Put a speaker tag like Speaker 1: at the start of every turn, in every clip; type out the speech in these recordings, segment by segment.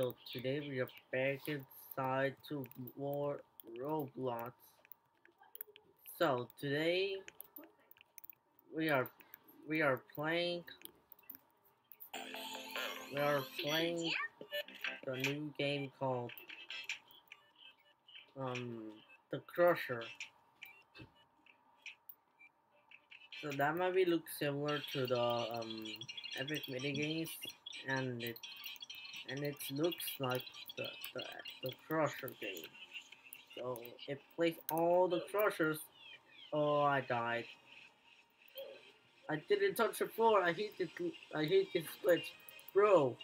Speaker 1: so today we are back inside to more Roblox. So today we are we are playing we are playing the new game called um the Crusher. So that might be look similar to the um Epic minigames and it and it looks like the, the, the Crusher game. So it plays all the Crushers. Oh, I died. I didn't touch the floor. I hit it. I hit the split, bro.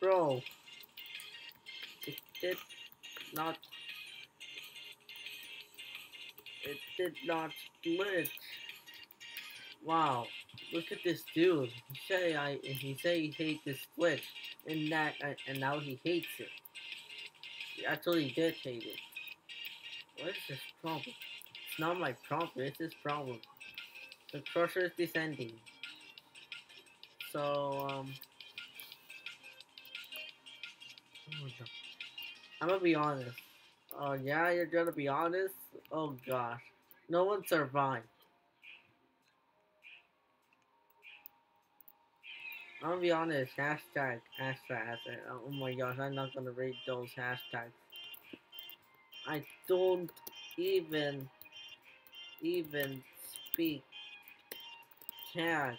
Speaker 1: Bro, it did not. It did not glitch. Wow. Look at this dude. He say I he say he hates this glitch, and that and now he hates it. He actually did hate it. What is this problem? It's not my problem. It's his problem. The crusher is descending. So um. I'm gonna be honest. Oh yeah, you're gonna be honest. Oh gosh, no one survived. I'm gonna be honest, hashtag, hashtag, oh, oh my gosh, I'm not gonna read those hashtags. I don't even, even speak tags.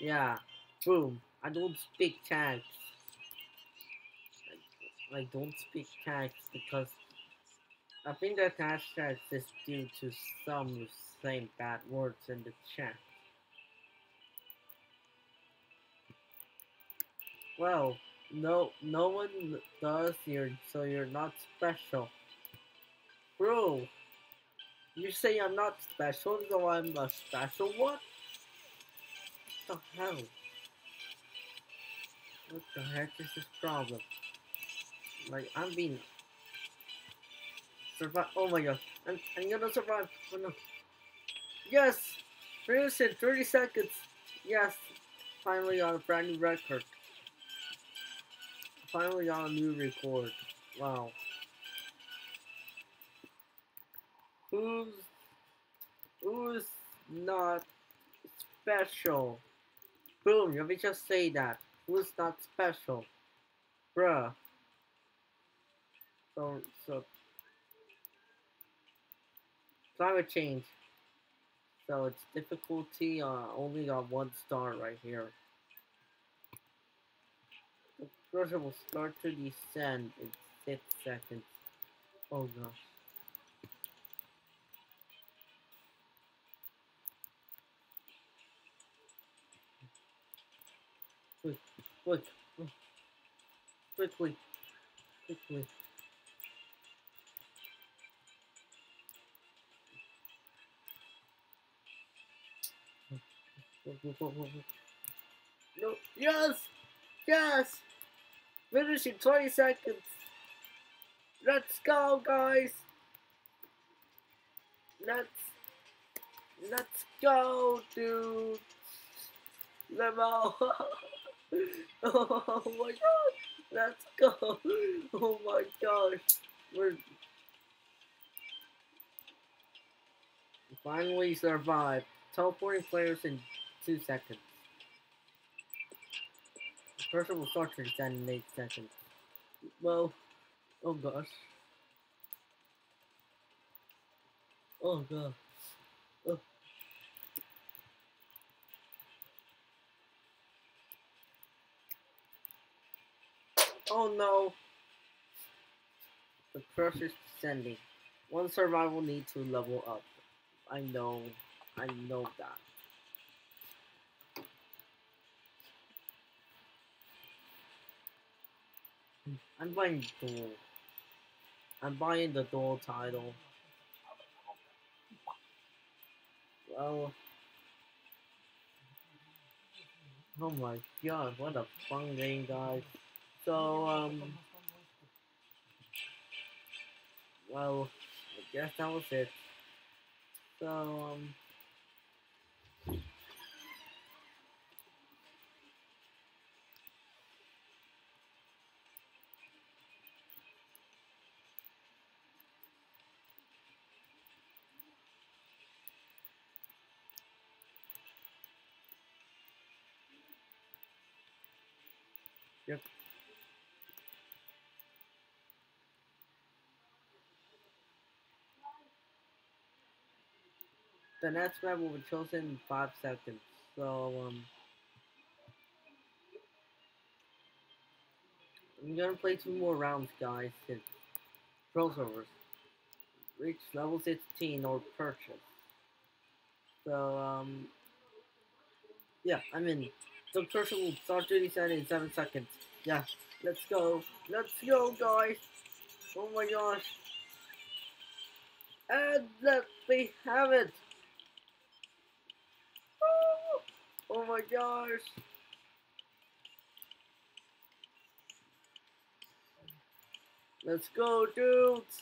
Speaker 1: Yeah, boom, I don't speak tags. I, I don't speak tags because I think that hashtag is due to some saying bad words in the chat. Well, no, no one does here, so you're not special. Bro, you say I'm not special, so I'm a special one? What the hell? What the heck is this problem? Like, I'm being... Survive. Oh my god. I'm, I'm gonna survive. Oh no. Yes! Finish in 30 seconds. Yes. Finally on a brand new record finally got a new record. Wow. Who's who's not special? Boom, let me just say that. Who's not special? Bruh. So so climate change. So it's difficulty uh only got one star right here. Crusher will start to descend in 6 seconds. Oh gosh. Quick, quick, quickly, quickly. No, yes, yes. Finish in 20 seconds. Let's go, guys. Let's let's go, dude. Lemo. oh my god. Let's go. Oh my gosh. We're finally survived. Teleporting players in two seconds. Crusher will start to descend in 8 seconds. Well, oh gosh. Oh god. Oh. Oh no! The crusher's descending. One survival needs to level up. I know. I know that. I'm buying duel. I'm buying the duel title. Well, oh my god, what a fun game, guys. So, um, well, I guess that was it. So, um, Yep. The next map will be chosen in five seconds. So um I'm gonna play two more rounds guys. It's pro servers. Reach level 16 or purchase. So um yeah, I'm in. The crusher will start duty set in seven seconds. Yeah, let's go. Let's go guys. Oh my gosh. And let me have it. Oh oh my gosh. Let's go, dudes.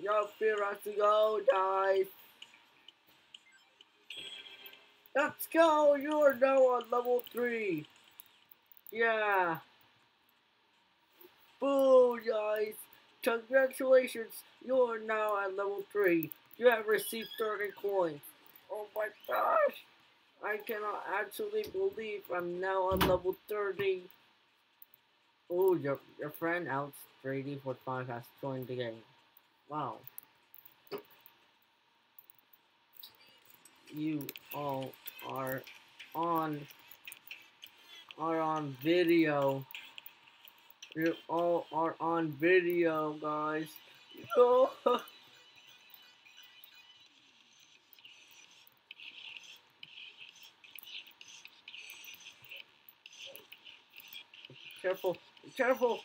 Speaker 1: Y'all feel right to go, guys. Let's go. You are now on level three. Yeah. Boo, guys. Congratulations. You are now at level three. You have received 30 coins. Oh my gosh. I cannot actually believe I'm now on level 30. Oh, your, your friend Alex 3D45 has joined the game. Wow. You all are on are on video. You all are on video, guys. Careful, careful.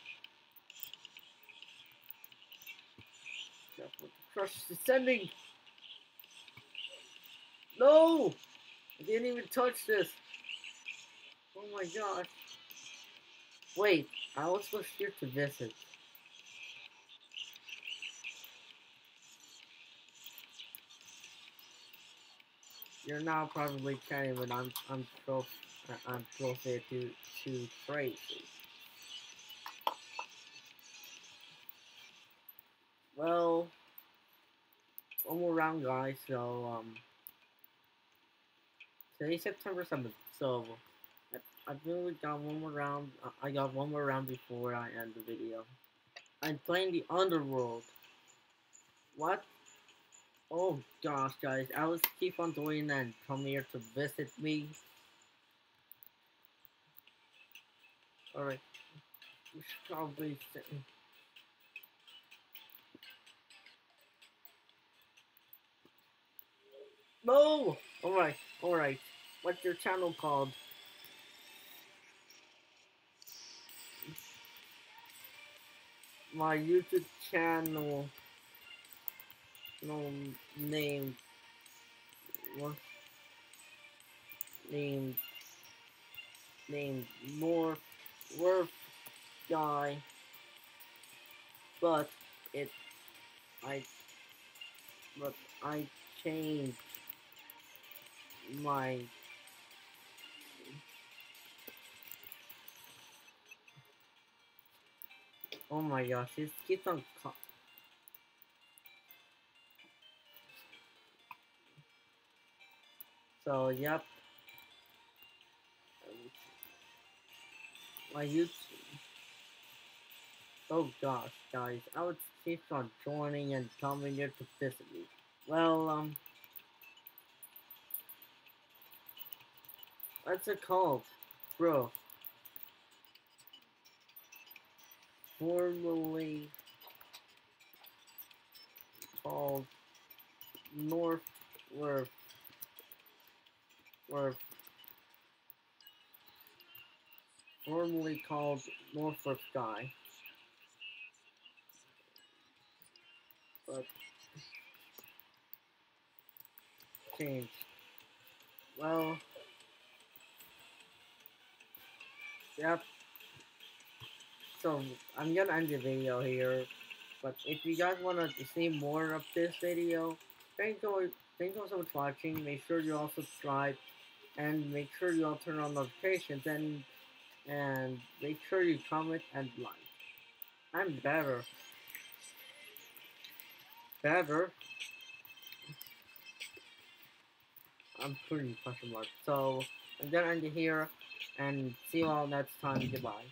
Speaker 1: Careful, the crush is descending. No! I didn't even touch this. Oh my gosh. Wait, I was supposed here to visit. You're now probably chatting when I'm I'm pro I'm trophy to to crazy. Well, one more round, guys. So um, today's September seventh. So I, I've only got one more round. I got one more round before I end the video. I'm playing the Underworld. What? Oh gosh, guys! Was keep on doing that and come here to visit me. Alright. We should probably. No! Alright, alright. What's your channel called? My YouTube channel. No name. What? Name. Named more Worth guy. But it I but I changed my Oh my gosh, this keeps on So, yep. My YouTube. Oh gosh, guys, I would keep on joining and coming here to visit me. Well, um, What's it called? Bro. Formerly called North Worth. Worth. Formerly called Norfolk Guy. But changed. Well Yep. So, I'm gonna end the video here. But if you guys want to see more of this video, thank you, thank you so much for watching. Make sure you all subscribe. And make sure you all turn on notifications. And, and make sure you comment and like. I'm better. Better. I'm pretty question mark. So I'm gonna end it here, and see you all next time. Goodbye.